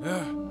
Yeah.